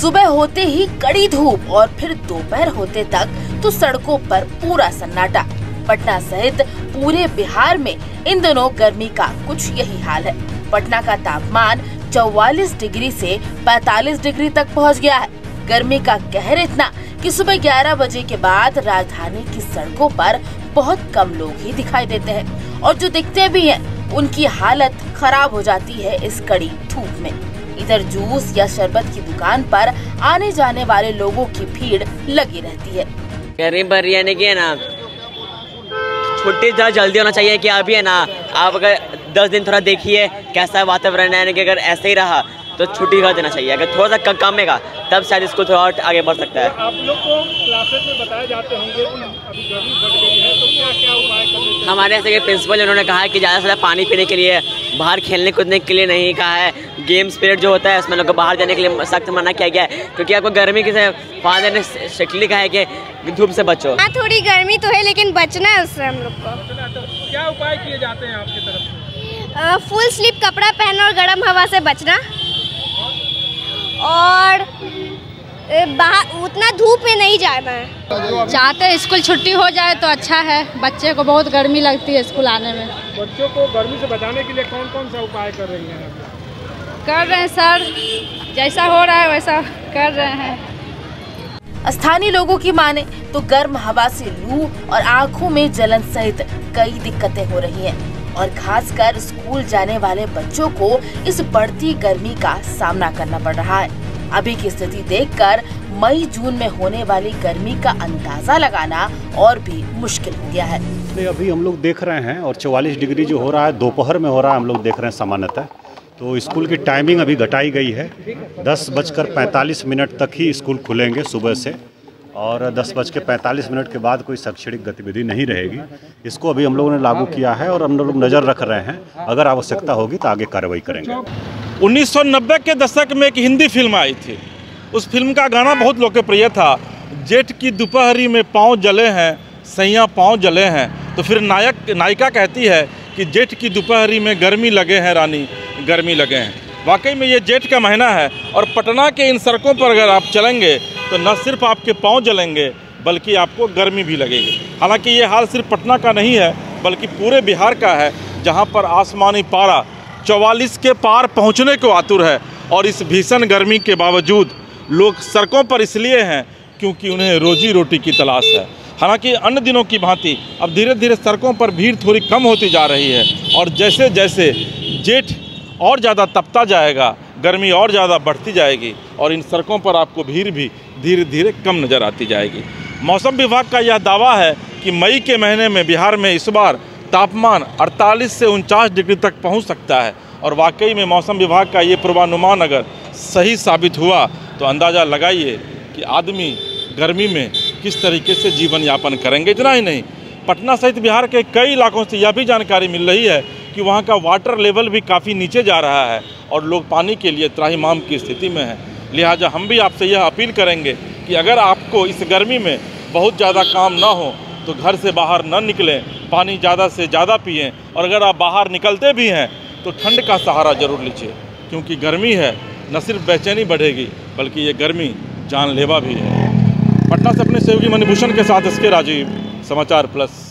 सुबह होते ही कड़ी धूप और फिर दोपहर होते तक तो सड़कों पर पूरा सन्नाटा। पटना सहित पूरे बिहार में इन दिनों गर्मी का कुछ यही हाल है। पटना का तापमान 44 डिग्री से 45 डिग्री तक पहुँच गया है। गर्मी का कहर इतना कि सुबह 11 बजे के बाद राजधानी की सड़कों पर बहुत कम लोग ही दिखाई देते हैं। और जो दिखते भी हैं, उनकी हालत खराब हो जाती है इस कड़ी धूप में। इधर जूस या शरबत की दुकान पर आने जाने वाले लोगों की भीड़ लगी रहती है। गरीब यानी कि है ना? छुट्टी ज़रा जल्दी होना चाहिए कि अभी है ना? आप अगर दस दिन थोड़ा देखिए कैसा वातावरण है कि अगर ऐसे ही रहा तो छुट्टी कर देना चाहिए। अगर थोड़ा सा कम कमेगा तब शायद इसको थोड़ा और आगे बढ़ सकता है। आप लोग को क्लासेस में बताए जाते होंगे कि अभी गर्मी बढ़ गई है तो क्या क्या उपाय करने हमारे ऐसे के प्रिंसिपल उन्होंने कहा है कि ज़्यादा से ज़्यादा पानी पीने के लिए बाहर खेलने कूदने के लिए नहीं कहा है। गेम्स पीरियड जो होता है उसमें लोग को बाहर जाने के लिए सख्त मना किया गया है। क्योंकि आपको गर्मी के फादर ने स्ट्रिक्टली कहा है कि धूप से बचो। हाँ थोड़ी गर्मी तो है लेकिन बचना है उससे हम लोग को। तो क्या उपाय किए जाते हैं आपकी तरफ़ से? फुल स्लीप कपड़ा पहनना और गर्म हवा से बचना। और बाहर उतना धूप में नहीं जाना है। चाहते हैं स्कूल छुट्टी हो जाए तो अच्छा है। बच्चे को बहुत गर्मी लगती है स्कूल आने में। बच्चों को गर्मी से बचाने के लिए कौन कौन सा उपाय कर रही हैं? कर रहे हैं सर। जैसा हो रहा है वैसा कर रहे हैं। स्थानीय लोगों की माने तो गर्म हवा से लू और आँखों में जलन सहित कई दिक्कतें हो रही हैं और खासकर स्कूल जाने वाले बच्चों को इस बढ़ती गर्मी का सामना करना पड़ रहा है। अभी की स्थिति देखकर मई जून में होने वाली गर्मी का अंदाज़ा लगाना और भी मुश्किल हो गया है। अभी हम लोग देख रहे हैं और 44 डिग्री जो हो रहा है दोपहर में हो रहा है हम लोग देख रहे हैं सामान्यतः। तो स्कूल की टाइमिंग अभी घटाई गई है। दस बजकर पैंतालीस मिनट तक ही स्कूल खुलेंगे सुबह से और दस बज के पैंतालीस मिनट के बाद कोई शैक्षणिक गतिविधि नहीं रहेगी। इसको अभी हम लोगों ने लागू किया है और हम लोग नज़र रख रहे हैं। अगर आवश्यकता होगी तो आगे कार्रवाई करेंगे। 1990 के दशक में एक हिंदी फ़िल्म आई थी। उस फ़िल्म का गाना बहुत लोकप्रिय था। जेठ की दोपहरी में पाँव जले हैं, सैया पाँव जले हैं। तो फिर नायक, नायिका कहती है कि जेठ की दोपहरी में गर्मी लगे हैं रानी। गर्मी लगे हैं। वाकई में ये जेठ का महीना है और पटना के इन सड़कों पर अगर आप चलेंगे तो न सिर्फ़ आपके पाँव जलेंगे, बल्कि आपको गर्मी भी लगेगी। हालाँकि ये हाल सिर्फ़ पटना का नहीं है, बल्कि पूरे बिहार का है, जहाँ पर आसमानी पारा चौवालीस के पार पहुँचने को आतुर है और इस भीषण गर्मी के बावजूद लोग सड़कों पर इसलिए हैं क्योंकि उन्हें रोजी रोटी की तलाश है। हालाँकि अन्य दिनों की भांति अब धीरे धीरे सड़कों पर भीड़ थोड़ी कम होती जा रही है और जैसे जैसे जेठ और ज़्यादा तपता जाएगा, गर्मी और ज़्यादा बढ़ती जाएगी और इन सड़कों पर आपको भीड़ भी धीरे धीरे कम नज़र आती जाएगी। मौसम विभाग का यह दावा है कि मई के महीने में बिहार में इस बार तापमान 48 से उनचास डिग्री तक पहुँच सकता है और वाकई में मौसम विभाग का ये पूर्वानुमान अगर सही साबित हुआ तो अंदाज़ा लगाइए कि आदमी गर्मी में किस तरीके से जीवन यापन करेंगे। इतना ही नहीं, पटना सहित बिहार के कई इलाकों से यह भी जानकारी मिल रही है कि वहाँ का वाटर लेवल भी काफ़ी नीचे जा रहा है और लोग पानी के लिए त्राहीमाम की स्थिति में हैं। लिहाजा हम भी आपसे यह अपील करेंगे कि अगर आपको इस गर्मी में बहुत ज़्यादा काम ना हो तो घर से बाहर न निकलें, पानी ज़्यादा से ज़्यादा पिएँ और अगर आप बाहर निकलते भी हैं तो ठंड का सहारा ज़रूर लीजिए, क्योंकि गर्मी है, न सिर्फ़ बेचैनी बढ़ेगी, बल्कि ये गर्मी जानलेवा भी है। पटना से अपने सहयोगी मणिभूषण के साथ इसके राजीव, समाचार प्लस।